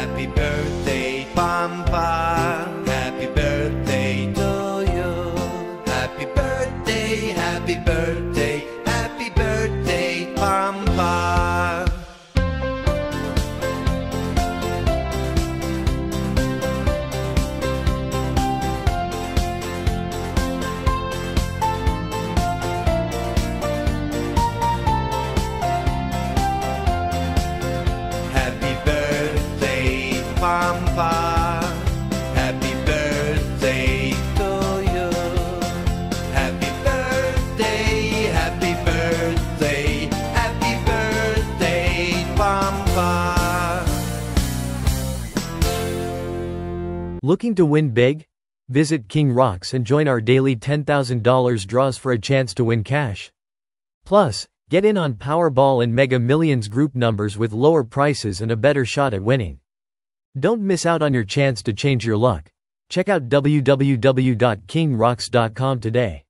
Happy birthday, Pampa. Happy birthday to you. Happy birthday, happy birthday. Pampa. Happy birthday to you. Happy birthday, happy birthday, happy birthday, Pampa. Looking to win big? Visit KingRox and join our daily $10,000 draws for a chance to win cash. Plus, get in on Powerball and Mega Millions group numbers with lower prices and a better shot at winning. Don't miss out on your chance to change your luck. Check out www.kingrox.com today.